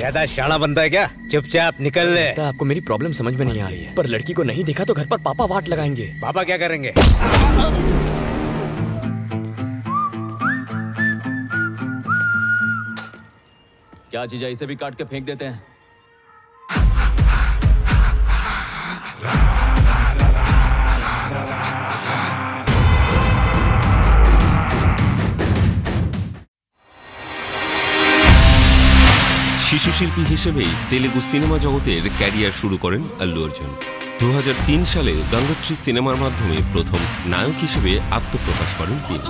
ज़्यादा शाना बनता है क्या? चुपचाप निकल ले। तो आपको मेरी प्रॉब्लम समझ में नहीं आ रही है। पर लड़की को नहीं देखा तो घर पर पापा वाट लगाएँगे। पापा क्या करेंगे? क्या चीज़ है? इसे भी काट के फेंक देते हैं। শিশুশিল্পী হিসেবেই তেলেগু সিনেমা জগতের ক্যারিয়ার শুরু করেন আল্লু অর্জুন দু সালে গঙ্গোত্রী সিনেমার মাধ্যমে প্রথম নায়ক হিসেবে আত্মপ্রকাশ করেন তিনি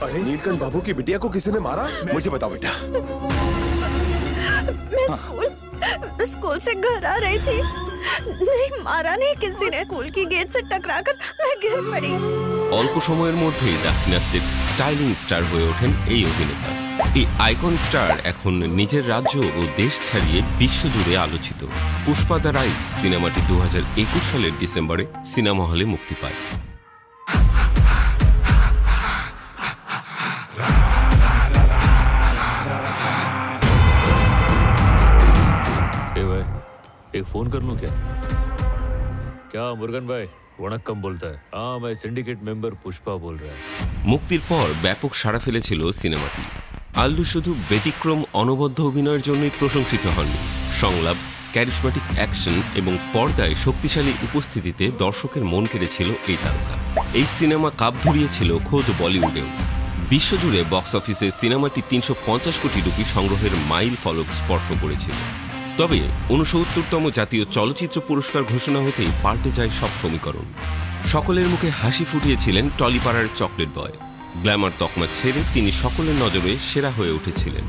अरे नीलकंठ बाबू की बिटिया को किसी ने मारा मुझे बताओ बेटा मैं स्कूल स्कूल से घर आ रही थी नहीं मारा नहीं किसी ने स्कूल की गेट से टकराकर मैं गिर पड़ी অল্প সময়ের মধ্যেই দাক্ষিণাত্যের স্টাইলিং স্টার হয়ে ওঠেন এই অভিনেতা এই আইকন স্টার এখন নিজের রাজ্য ও দেশ ছাড়িয়ে বিশ্বজুড়ে আলোচিত পুষ্পা দ্য রাইস সিনেমাটি দু সালের ডিসেম্বরে সিনেমা হলে মুক্তি পায় ए भाई एक फोन कर लूं क्या क्या मुर्गन भाई वणक्कम बोलता है हाँ मैं सिंडिकेट मेंबर पुष्पा बोल रहा है মুক্তির পর ব্যাপক সাড়া ফেলেছিল সিনেমাটি আল্লু শুধু ব্যতিক্রম অনবদ্য অভিনয়ের জন্যই প্রশংসিত হননি সংলাপ ক্যারিসমেটিক অ্যাকশন এবং পর্দায় শক্তিশালী উপস্থিতিতে দর্শকের মন কেড়েছিল এই তারকা। এই সিনেমা কাপ ধরিয়েছিল খোদ বলিউডেও। বিশ্বজুড়ে বক্স অফিসে সিনেমাটি তিনশো পঞ্চাশ কোটি রুপি সংগ্রহের মাইল ফলক স্পর্শ করেছিল। তবে ঊনসত্তরতম জাতীয় চলচ্চিত্র পুরস্কার ঘোষণা হতেই পাল্টে যায় সব সমীকরণ। সকলের মুখে হাসি ফুটিয়েছিলেন টলিপাড়ার চকলেট বয়। গ্ল্যামার তকমা ছেড়ে তিনি সকলের নজরে সেরা হয়ে উঠেছিলেন।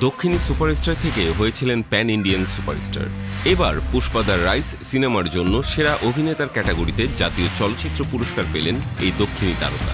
দক্ষিণী সুপারস্টার থেকে হয়েছিলেন প্যান ইন্ডিয়ান সুপারস্টার। এবার পুষ্পাদার রাইস সিনেমার জন্য সেরা অভিনেতার ক্যাটাগরিতে জাতীয় চলচ্চিত্র পুরস্কার পেলেন এই দক্ষিণী তারকা।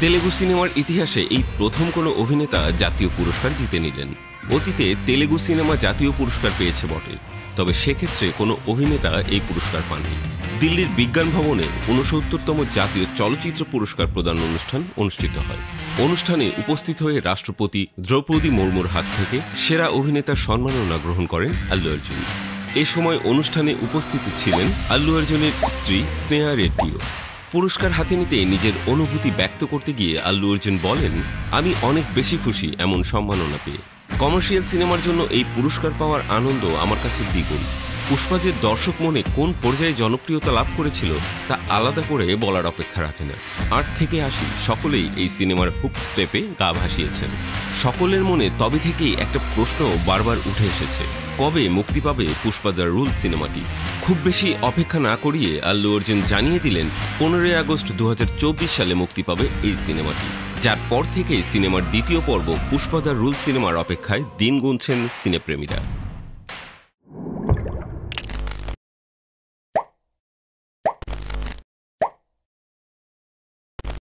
তেলেগু সিনেমার ইতিহাসে এই প্রথম কোনো অভিনেতা জাতীয় পুরস্কার জিতে নিলেন। অতীতে তেলেগু সিনেমা জাতীয় পুরস্কার পেয়েছে বটে। তবে সেক্ষেত্রে কোনো অভিনেতা এই পুরস্কার পাননি। দিল্লির বিজ্ঞান ভবনে ঊনসত্তরতম জাতীয় চলচ্চিত্র পুরস্কার প্রদান অনুষ্ঠান অনুষ্ঠিত হয়। অনুষ্ঠানে উপস্থিত হয়ে রাষ্ট্রপতি দ্রৌপদী মুর্মুর হাত থেকে সেরা অভিনেতার সম্মাননা গ্রহণ করেন আল্লু অর্জুন। এ সময় অনুষ্ঠানে উপস্থিত ছিলেন আল্লু অর্জুনের স্ত্রী স্নেহা রেড্ডিও। পুরস্কার হাতে নিতে নিজের অনুভূতি ব্যক্ত করতে গিয়ে আল্লু অর্জুন বলেন, আমি অনেক বেশি খুশি এমন সম্মাননা পেয়ে। কমার্শিয়াল সিনেমার জন্য এই পুরস্কার পাওয়ার আনন্দ আমার কাছে দ্বিগুণ। পুষ্পা যে দর্শক মনে কোন পর্যায়ে জনপ্রিয়তা লাভ করেছিল, তা আলাদা করে বলার অপেক্ষা রাখে না। আট থেকে আসি, সকলেই এই সিনেমার হুক স্টেপে গা ভাসিয়েছেন। সকলের মনে তবে থেকেই একটা প্রশ্ন বারবার উঠে এসেছে, কবে মুক্তি পাবে পুষ্পাদার রুল সিনেমাটি? খুব বেশি অপেক্ষা না করিয়ে আল্লু অর্জুন জানিয়ে দিলেন, পনেরোই আগস্ট দু হাজার চব্বিশ সালে মুক্তি পাবে এই সিনেমাটি। যার পর থেকেই সিনেমার দ্বিতীয় পর্ব পুষ্পাদার রুল সিনেমার অপেক্ষায় দিন গুনছেন সিনেপ্রেমীরা।